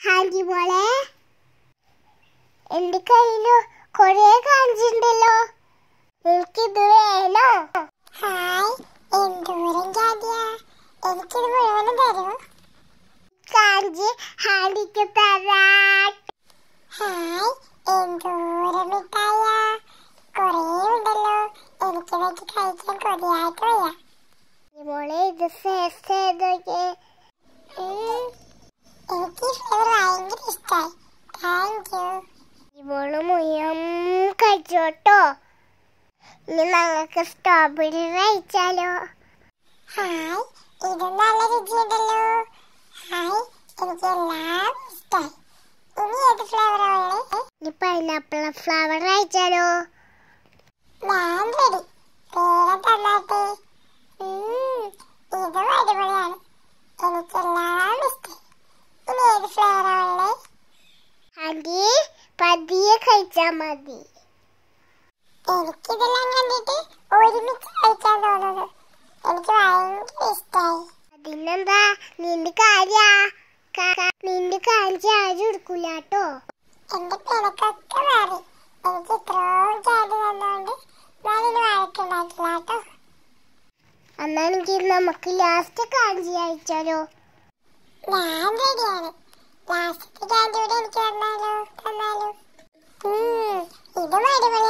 Handy മോളെ. എന്റെ കയ്യിൽ കൊറേ കാണിച്ചിണ്ടല്ലോ എനിക്കിത് വേണോ? ഹായ് എന്തോരം കാന്തിയാ എനിക്കിത് മുഴുവനും തരൂ. കാഞ്ചി ഹാൻഡിക്ക് തരാ ഹായ് എന്തോരം മിഠായ കൊറേ ഉണ്ടല്ലോ. എനിക്ക് വേണ്ടി കഴിക്കാൻ കൊതിയായിട്ട് വയ്യ മോളെ ഇത് ചെയ്തോക്കെ എനിക്ക് താങ്ക് യു ഇവൾ മുയ്യം കഴിച്ചോട്ടോ ഇനി ഞങ്ങൾക്ക് സ്ട്രോബെറി കഴിച്ചാലോ ഹായ് ഇത് നല്ല രുചിയുണ്ടല്ലോ. ഹായ് എനിക്ക് എല്ലാം ഇഷ്ടമായി ഇനി ഏത് ഫ്ലേവറാണ് ഇനി പൈനാപ്പിൾ ഫ്ലവർ കഴിച്ചാലോ ഞാൻ റെഡി പേരെ തന്നാട്ടെ. ഇതും അടിപൊളിയാണ്. എനിക്കെല്ലാം ഇഷ്ടമായി ഇനി ഏത് ഫ്ലേവറാണ് പതിയെ കഴിച്ചാ മതി. എനിക്കിതെല്ലാം കണ്ടിട്ട് ഒരുമിച്ച് കഴിക്കാൻ തോന്നുന്നു. എനിക്ക് ഭയങ്കര ഇഷ്ടമായി അതിനെന്താ? നിന്റെ കാര്യ. നിന്റെ കാര്യം ആരും എടുക്കൂല കേട്ടോ എന്റെ പിണക്കൊക്കെ മാറി. എനിക്ക് ഇത്രയും ചാടി വന്നോണ്ട് ഞാനിന് വഴക്കുണ്ടാക്കില്ല കേട്ടോ എന്നാണെങ്കിൽ നമുക്ക് ലാസ്റ്റ് കാഞ്ചി അയച്ചാലോ? ഞാൻ റെഡിയാണ് ലാസ്റ്റത്തെ കൂടെ എനിക്ക് തന്നാലോ? തന്നാലോ? うん。いるわいるね。